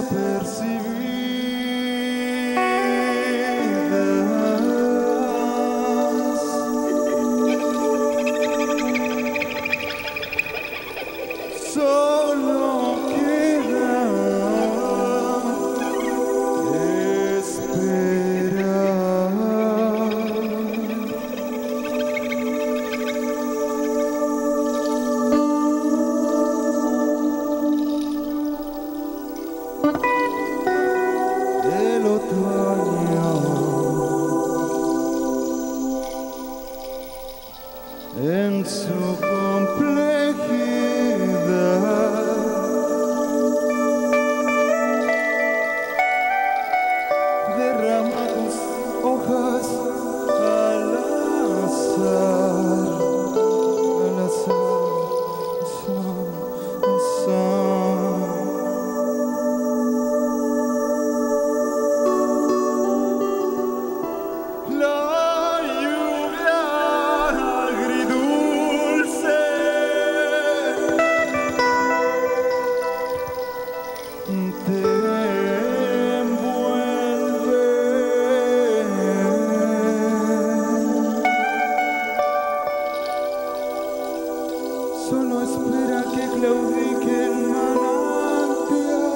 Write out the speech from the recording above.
apercebi. Solo espera que claudique el manantial.